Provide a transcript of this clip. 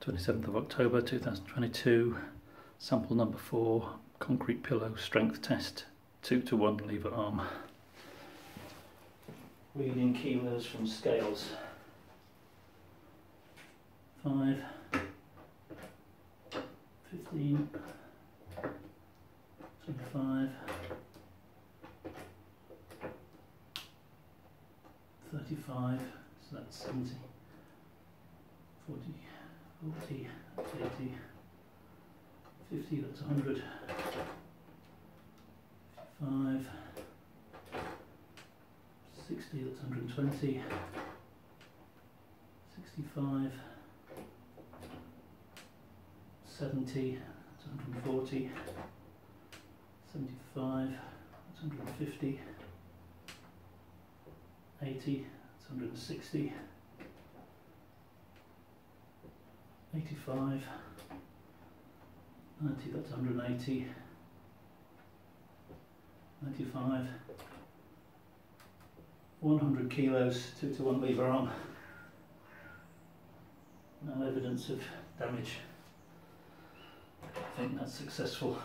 27th of October 2022, sample number 4, concrete pillow strength test, 2 to 1 lever arm. Reading kilos from scales. 5, 15, 25, 35, so that's 70, 40, 40, that's 80, 50, that's 100, 55, 60, that's 120, 65, 70, that's 140, 75, that's 150, 80, that's 160, 85, 90, that's 180, 95, 100 kilos, 2 to 1 lever arm. No evidence of damage. I think that's successful.